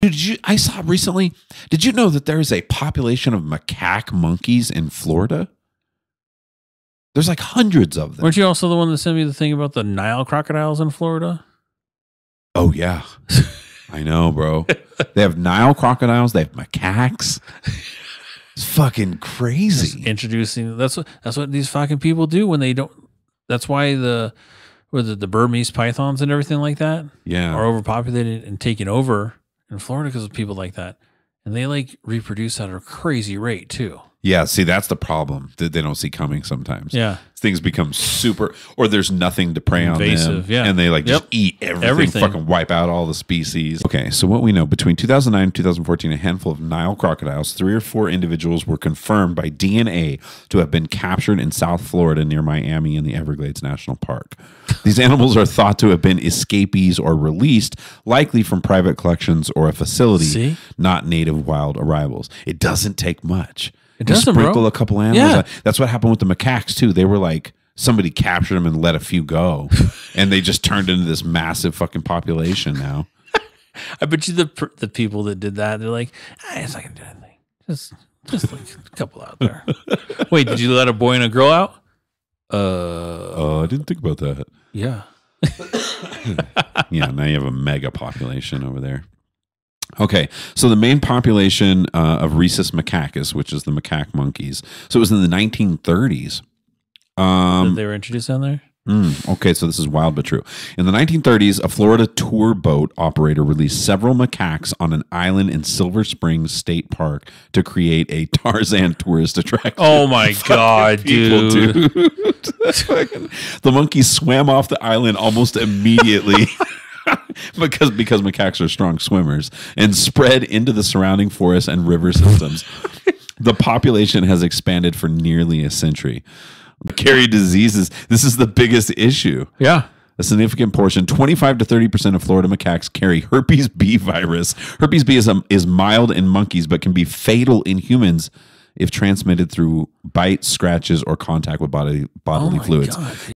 Did you? I saw recently. Did you know that there is a population of macaque monkeys in Florida? There's like hundreds of them. Weren't you also the one that sent me the thing about the Nile crocodiles in Florida? Oh yeah, I know, bro. They have Nile crocodiles. They have macaques. It's fucking Just crazy. introducing that's what that's what these fucking people do when they don't. That's why the with the, the Burmese pythons and everything like that Yeah, are overpopulated and taken over in Florida because of people like that, and they like reproduce at a crazy rate too. Yeah. See, that's the problem that they don't see coming sometimes. Yeah, things become super, or there's nothing to prey on them, yeah. and they like just eat everything, Everything. fucking wipe out all the species. Okay, so what we know between 2009 and 2014, a handful of Nile crocodiles, three or four individuals were confirmed by DNA to have been captured in South Florida near Miami in the Everglades National Park. These animals are thought to have been escapees or released, likely from private collections or a facility, See? not native wild arrivals. It doesn't take much. It doesn't, bro. sprinkle a couple animals. Yeah. That's what happened with the macaques too. They were like somebody captured them and let a few go, and they just turned into this massive fucking population now. I bet you the the people that did that they're like, ah, it's not gonna do anything. Just just like a couple out there. Wait, did you let a boy and a girl out? Uh, Oh, I didn't think about that. yeah. yeah, now you have a mega population over there. Okay, so the main population uh, of Rhesus macaques, which is the macaque monkeys, so it was in the 1930s. Um, they were introduced down there. Mm, okay, so this is wild but true. In the 1930s, a Florida tour boat operator released several macaques on an island in Silver Springs State Park to create a Tarzan tourist attraction. Oh my god, People, dude! Fucking- the monkeys swam off the island almost immediately. because because macaques are strong swimmers and spread into the surrounding forests and river systems. the population has expanded for nearly a century. Carry diseases. This is the biggest issue. Yeah, A significant portion, 25 to 30% of Florida macaques carry herpes B virus. Herpes B is, um, is mild in monkeys but can be fatal in humans if transmitted through bites, scratches, or contact with body, bodily oh fluids. god.